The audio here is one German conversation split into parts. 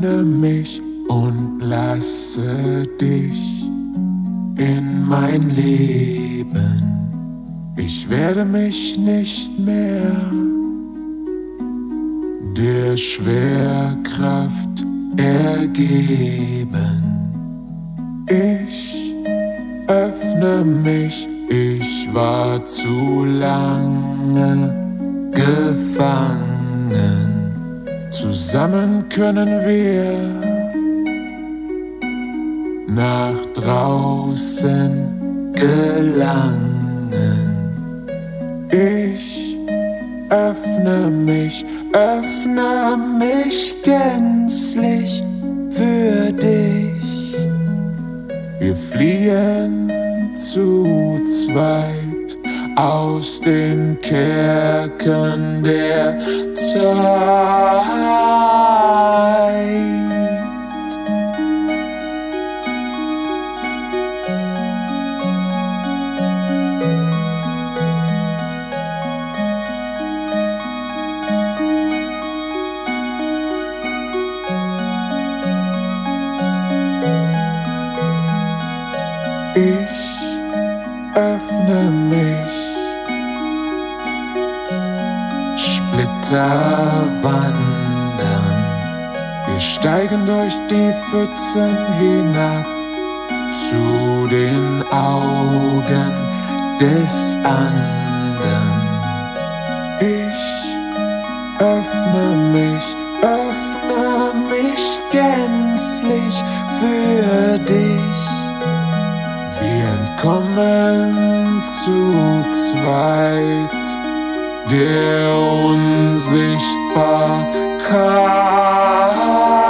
öffne mich und lasse dich in mein Leben. Ich werde mich nicht mehr der Schwerkraft ergeben. Ich öffne mich, ich war zu lange gefangen. Zusammen können wir nach draußen gelangen. Ich öffne mich, öffne mich gänzlich für dich. Wir fliehen zu zweit aus den Kerken der Zeit. Ich öffne mich. Splitter wandern. Wir steigen durch die Pfützen hinab zu den Augen des anderen. Ich öffne mich, öffne mich gänzlich für dich. Wir entkommen zu zweit der Unsichtbarkeit.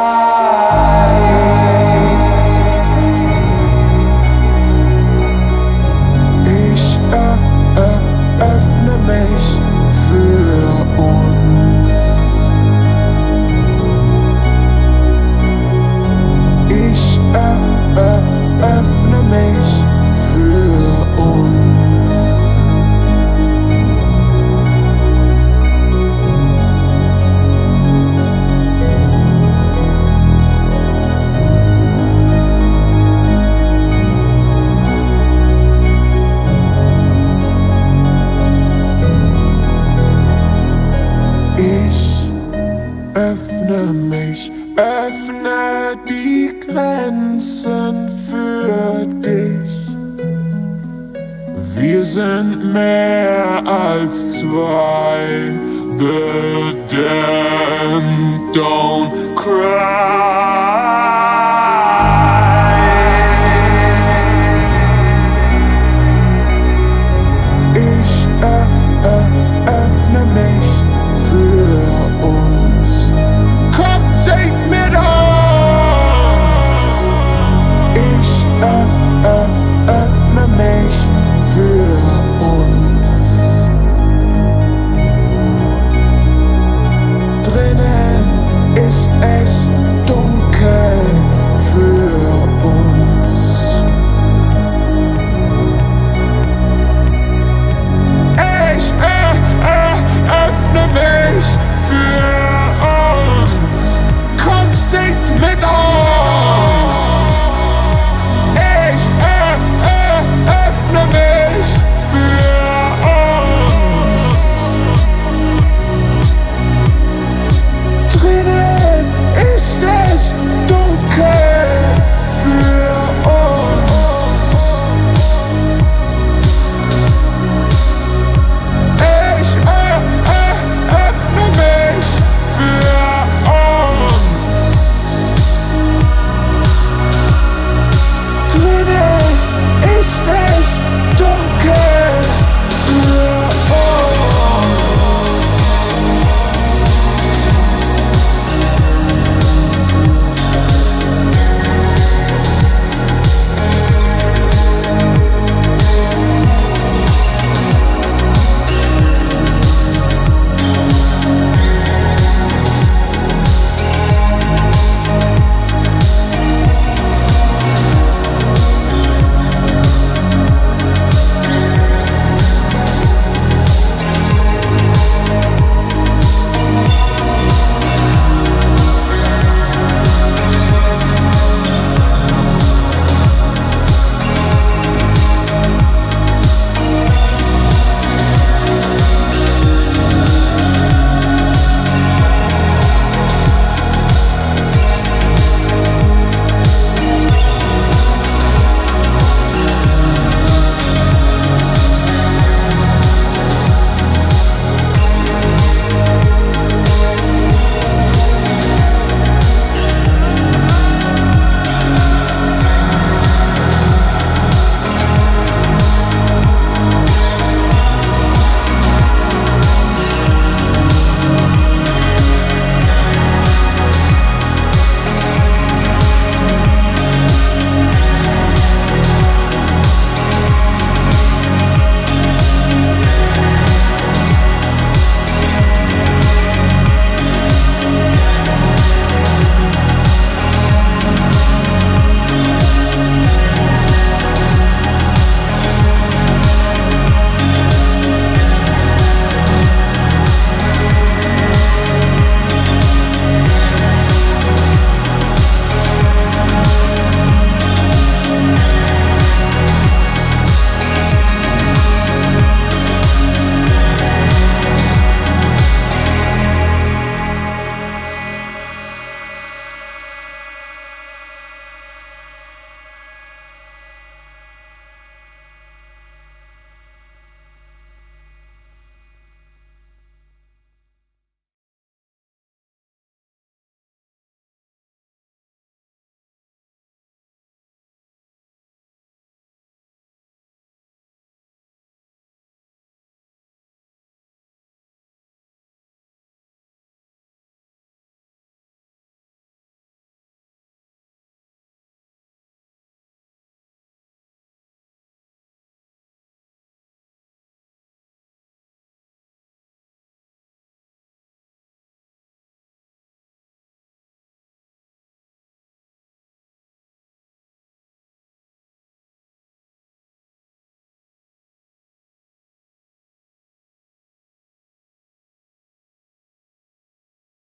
Wir sind mehr als zwei. The damned don't cry.